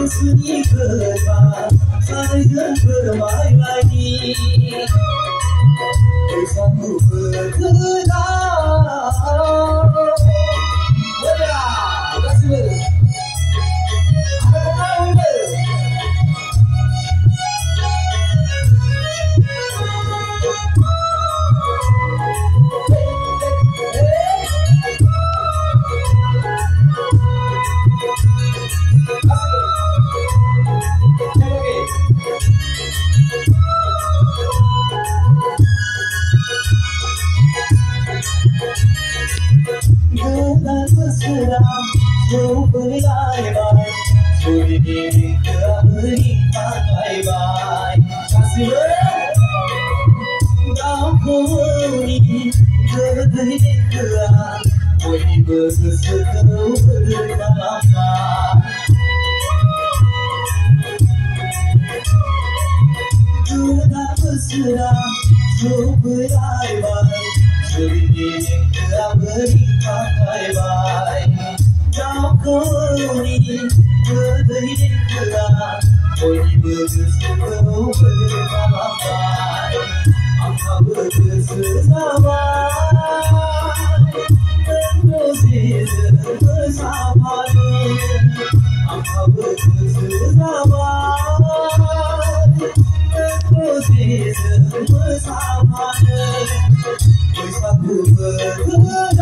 Kesini kerba, sarjan bermain lagi. Kesanggup bergerak. すら強く願えば距離にビッグアップにバイバイ霞む学校に続いていくわ恋ぶつすく振るままグラブすら強くライバル Suri ni ni kura beri pakai ba I'm not